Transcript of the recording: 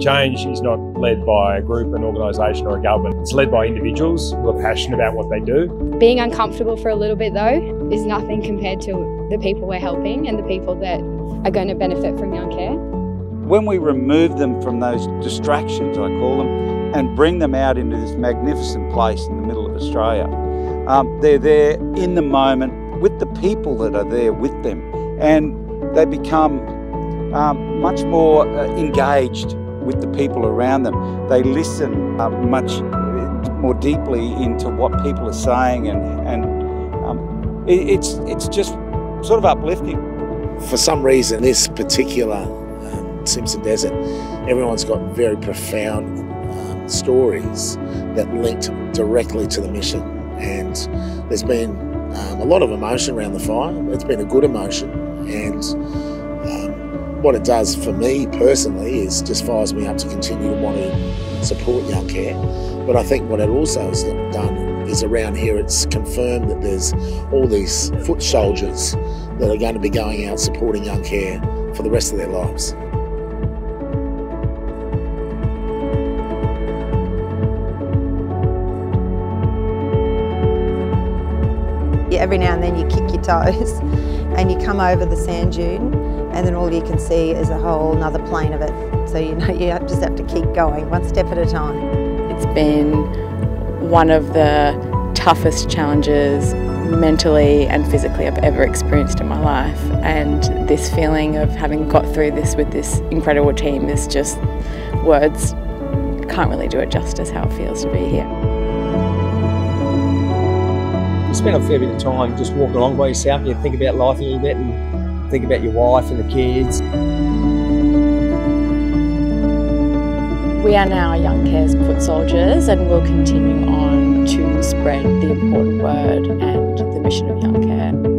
Change is not led by a group, an organisation or a government. It's led by individuals who are passionate about what they do. Being uncomfortable for a little bit though is nothing compared to the people we're helping and the people that are going to benefit from Youngcare. When we remove them from those distractions, I call them, and bring them out into this magnificent place in the middle of Australia, um, they're there in the moment with the people that are there with them and they become um, much more uh, engaged with the people around them. They listen uh, much more deeply into what people are saying, and, and um, it, it's, it's just sort of uplifting. For some reason, this particular um, Simpson Desert, everyone's got very profound um, stories that linked directly to the mission. And there's been um, a lot of emotion around the fire. It's been a good emotion, and what it does for me personally is just fires me up to continue to want to support Youngcare. But I think what it also has done is around here it's confirmed that there's all these foot soldiers that are going to be going out supporting Youngcare for the rest of their lives. Every now and then you kick your toes and you come over the sand dune and then all you can see is a whole another plane of it. So you know you just have to keep going, one step at a time. It's been one of the toughest challenges mentally and physically I've ever experienced in my life and this feeling of having got through this with this incredible team is just words can't really do it justice how it feels to be here. You spend a fair bit of time just walking along by yourself and you think about life a little bit and think about your wife and the kids. We are now Youngcare's foot soldiers and we will continue on to spread the important word and the mission of Youngcare.